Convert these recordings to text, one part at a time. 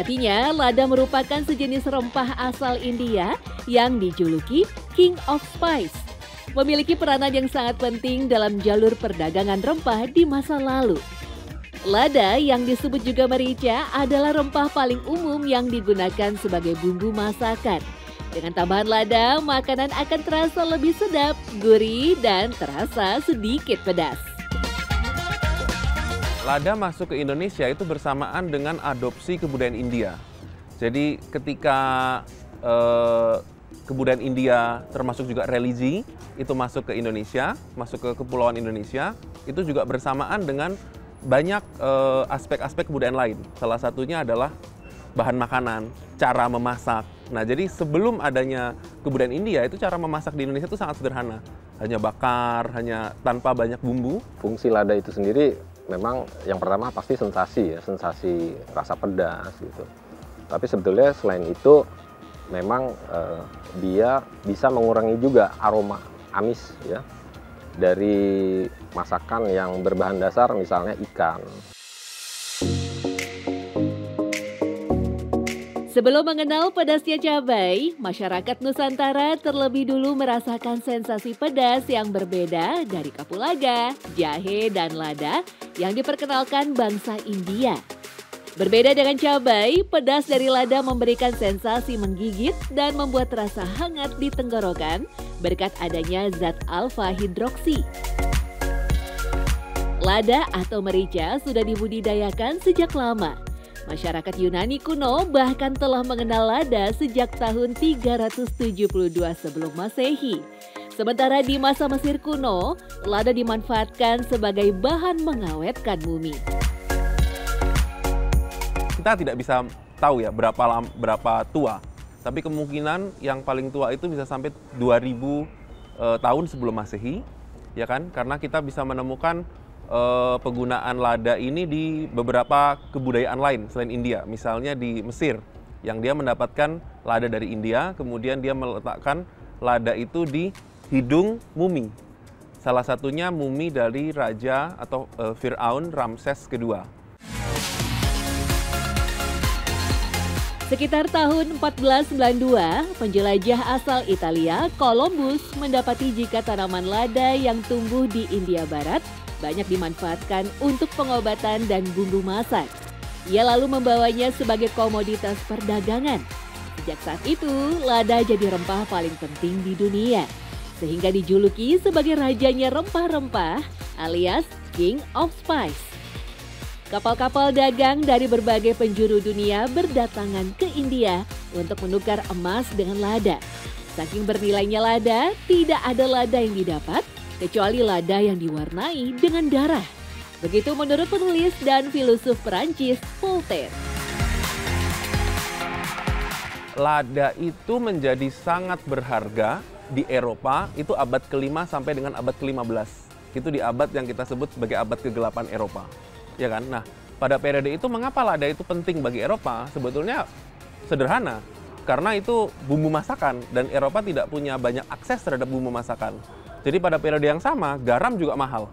Sejatinya, lada merupakan sejenis rempah asal India yang dijuluki King of Spice. Memiliki peranan yang sangat penting dalam jalur perdagangan rempah di masa lalu. Lada yang disebut juga merica adalah rempah paling umum yang digunakan sebagai bumbu masakan. Dengan tambahan lada, makanan akan terasa lebih sedap, gurih, dan terasa sedikit pedas. Lada masuk ke Indonesia itu bersamaan dengan adopsi kebudayaan India. Jadi ketika eh, kebudayaan India termasuk juga religi itu masuk ke Indonesia, masuk ke kepulauan Indonesia, itu juga bersamaan dengan banyak eh, aspek-aspek kebudayaan lain. Salah satunya adalah bahan makanan, cara memasak. Nah, jadi sebelum adanya kebudayaan India itu cara memasak di Indonesia itu sangat sederhana. Hanya bakar, hanya tanpa banyak bumbu. Fungsi lada itu sendiri memang yang pertama pasti sensasi ya, sensasi rasa pedas gitu. Tapi sebetulnya selain itu memang eh, dia bisa mengurangi juga aroma amis ya dari masakan yang berbahan dasar misalnya ikan. Sebelum mengenal pedasnya cabai, masyarakat Nusantara terlebih dulu merasakan sensasi pedas yang berbeda dari kapulaga, jahe, dan lada yang diperkenalkan bangsa India. Berbeda dengan cabai, pedas dari lada memberikan sensasi menggigit dan membuat rasa hangat di tenggorokan berkat adanya zat alfa hidroksi. Lada atau merica sudah dibudidayakan sejak lama. Masyarakat Yunani kuno bahkan telah mengenal lada sejak tahun 372 sebelum Masehi. Sementara di masa Mesir kuno, lada dimanfaatkan sebagai bahan mengawetkan mumi. Kita tidak bisa tahu ya berapa lam, berapa tua, tapi kemungkinan yang paling tua itu bisa sampai 2000 eh, tahun sebelum Masehi, ya kan? Karena kita bisa menemukan eh, penggunaan lada ini di beberapa kebudayaan lain selain India. Misalnya di Mesir, yang dia mendapatkan lada dari India, kemudian dia meletakkan lada itu di hidung mumi. Salah satunya mumi dari raja atau eh, Fir'aun Ramses kedua. Sekitar tahun 1492, penjelajah asal Italia, Columbus, mendapati jika tanaman lada yang tumbuh di India Barat banyak dimanfaatkan untuk pengobatan dan bumbu masak. Ia lalu membawanya sebagai komoditas perdagangan. Sejak saat itu, lada jadi rempah paling penting di dunia. Sehingga dijuluki sebagai rajanya rempah-rempah alias King of Spice. Kapal-kapal dagang dari berbagai penjuru dunia berdatangan ke India untuk menukar emas dengan lada. Saking bernilainya lada, tidak ada lada yang didapat kecuali lada yang diwarnai dengan darah. Begitu menurut penulis dan filosof Perancis Voltaire. Lada itu menjadi sangat berharga di Eropa itu abad ke-5 sampai dengan abad ke-15. Itu di abad yang kita sebut sebagai abad kegelapan Eropa ya kan? Nah, pada periode itu mengapa lada itu penting bagi Eropa? Sebetulnya sederhana, karena itu bumbu masakan dan Eropa tidak punya banyak akses terhadap bumbu masakan. Jadi pada periode yang sama, garam juga mahal,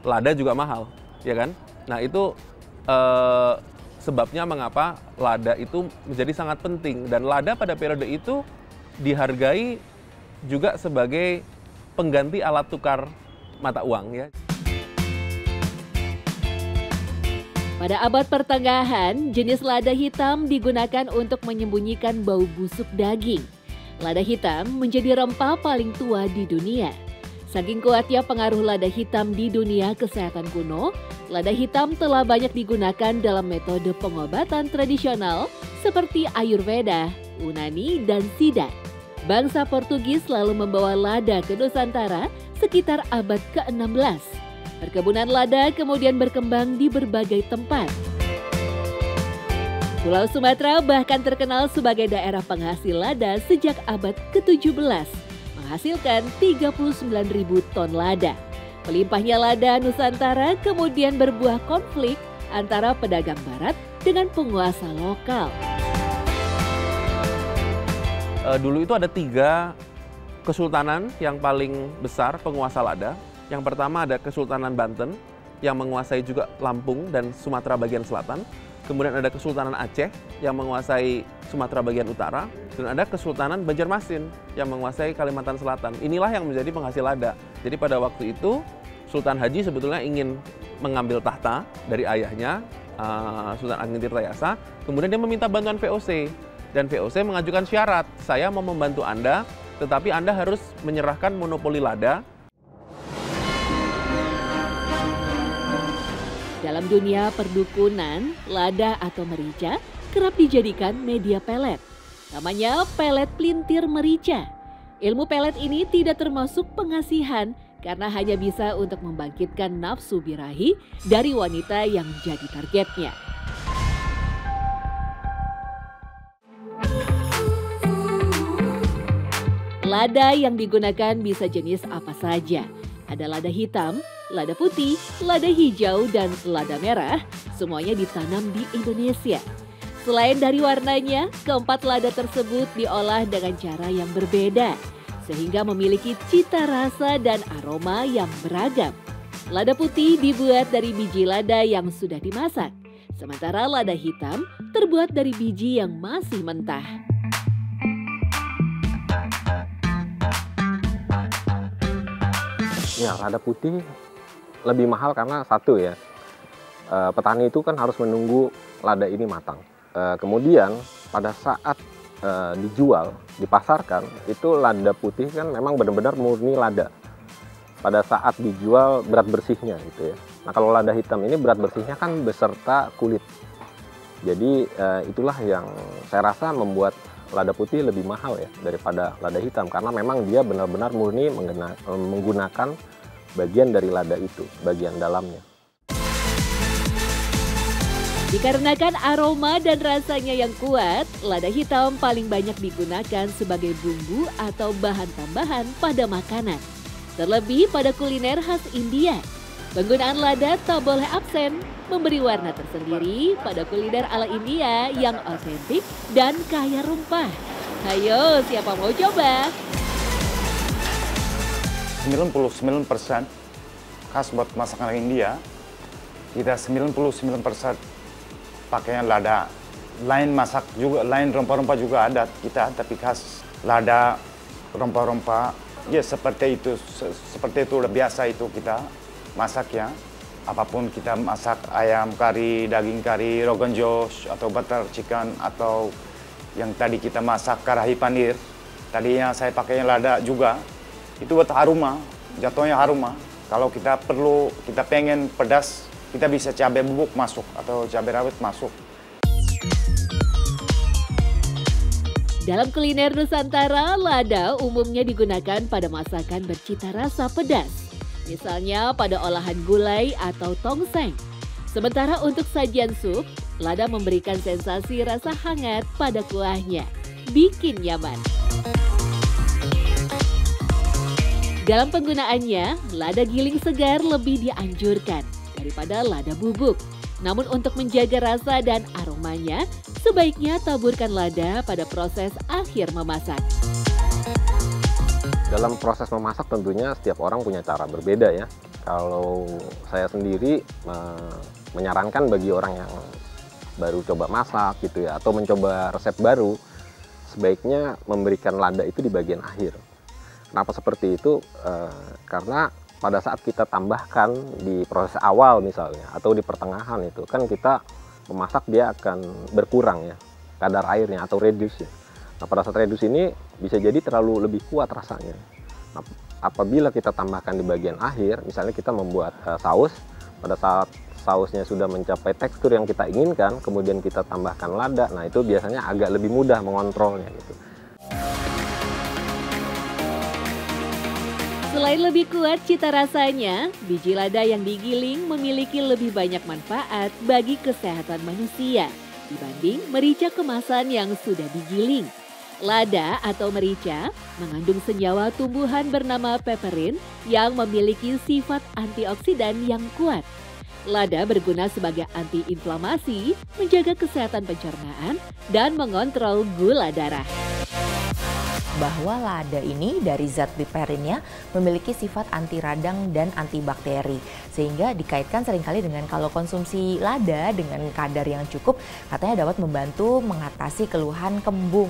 lada juga mahal, ya kan? Nah, itu eh, sebabnya mengapa lada itu menjadi sangat penting dan lada pada periode itu dihargai juga sebagai pengganti alat tukar mata uang ya. Pada abad pertengahan, jenis lada hitam digunakan untuk menyembunyikan bau busuk daging. Lada hitam menjadi rempah paling tua di dunia. Saking kuatnya pengaruh lada hitam di dunia kesehatan kuno, lada hitam telah banyak digunakan dalam metode pengobatan tradisional seperti Ayurveda, Unani, dan Sidat. Bangsa Portugis lalu membawa lada ke Nusantara sekitar abad ke-16. Perkebunan lada kemudian berkembang di berbagai tempat. Pulau Sumatera bahkan terkenal sebagai daerah penghasil lada sejak abad ke-17, menghasilkan 39 ribu ton lada. Melimpahnya lada Nusantara kemudian berbuah konflik antara pedagang barat dengan penguasa lokal. Eh, dulu itu ada tiga kesultanan yang paling besar penguasa lada. Yang pertama ada Kesultanan Banten yang menguasai juga Lampung dan Sumatera bagian selatan. kemudian ada Kesultanan Aceh yang menguasai Sumatera bagian utara, dan ada Kesultanan Banjarmasin yang menguasai Kalimantan Selatan. Inilah yang menjadi penghasil lada. Jadi pada waktu itu Sultan Haji sebetulnya ingin mengambil tahta dari ayahnya, uh, Sultan Ageng Tirtayasa, kemudian dia meminta bantuan VOC. Dan VOC mengajukan syarat, saya mau membantu Anda, tetapi Anda harus menyerahkan monopoli lada Dalam dunia perdukunan, lada atau merica kerap dijadikan media pelet. Namanya pelet pelintir merica. Ilmu pelet ini tidak termasuk pengasihan karena hanya bisa untuk membangkitkan nafsu birahi dari wanita yang jadi targetnya. Lada yang digunakan bisa jenis apa saja. Ada lada hitam, lada putih, lada hijau, dan lada merah, semuanya ditanam di Indonesia. Selain dari warnanya, keempat lada tersebut diolah dengan cara yang berbeda, sehingga memiliki cita rasa dan aroma yang beragam. Lada putih dibuat dari biji lada yang sudah dimasak, sementara lada hitam terbuat dari biji yang masih mentah. Ya, lada putih lebih mahal karena satu ya e, petani itu kan harus menunggu lada ini matang. E, kemudian pada saat e, dijual dipasarkan itu lada putih kan memang benar-benar murni lada. Pada saat dijual berat bersihnya gitu ya. Nah kalau lada hitam ini berat bersihnya kan beserta kulit. Jadi e, itulah yang saya rasa membuat lada putih lebih mahal ya daripada lada hitam karena memang dia benar-benar murni menggunakan bagian dari lada itu, bagian dalamnya. Dikarenakan aroma dan rasanya yang kuat, lada hitam paling banyak digunakan sebagai bumbu atau bahan tambahan pada makanan. Terlebih pada kuliner khas India. Penggunaan lada tak boleh absen, memberi warna tersendiri pada kuliner ala India yang otentik dan kaya rempah. Ayo, siapa mau coba? 99% khas buat masakan India. Kita 99% pakaian lada. Lain masak juga, lain rempah-rempah juga ada kita, tapi khas lada, rempah-rempah. Ya seperti itu, seperti itu udah biasa itu kita masak ya. Apa pun kita masak ayam kari, daging kari, rogan josh, atau butter chicken, atau yang tadi kita masak karahi panir. Tadinya saya pakai lada juga, itu buat aroma, jatuhnya aroma. Kalau kita perlu, kita pengen pedas, kita bisa cabai bubuk masuk atau cabai rawit masuk. Dalam kuliner Nusantara, lada umumnya digunakan pada masakan bercita rasa pedas. Misalnya pada olahan gulai atau tongseng. Sementara untuk sajian sup, lada memberikan sensasi rasa hangat pada kuahnya. Bikin nyaman. Dalam penggunaannya, lada giling segar lebih dianjurkan daripada lada bubuk. Namun untuk menjaga rasa dan aromanya, sebaiknya taburkan lada pada proses akhir memasak. Dalam proses memasak tentunya setiap orang punya cara berbeda ya. Kalau saya sendiri menyarankan bagi orang yang baru coba masak gitu ya atau mencoba resep baru, sebaiknya memberikan lada itu di bagian akhir Kenapa seperti itu? E, karena pada saat kita tambahkan di proses awal misalnya atau di pertengahan itu kan kita memasak dia akan berkurang ya kadar airnya atau reduce ya. Nah pada saat reduce ini bisa jadi terlalu lebih kuat rasanya. Nah, apabila kita tambahkan di bagian akhir, misalnya kita membuat uh, saus, pada saat sausnya sudah mencapai tekstur yang kita inginkan, kemudian kita tambahkan lada, nah itu biasanya agak lebih mudah mengontrolnya gitu. Selain lebih kuat cita rasanya, biji lada yang digiling memiliki lebih banyak manfaat bagi kesehatan manusia dibanding merica kemasan yang sudah digiling. Lada atau merica mengandung senyawa tumbuhan bernama peperin yang memiliki sifat antioksidan yang kuat. Lada berguna sebagai antiinflamasi, menjaga kesehatan pencernaan, dan mengontrol gula darah. Bahwa lada ini dari zat piperinnya memiliki sifat anti radang dan antibakteri. Sehingga dikaitkan sering kali dengan kalau konsumsi lada dengan kadar yang cukup katanya dapat membantu mengatasi keluhan kembung.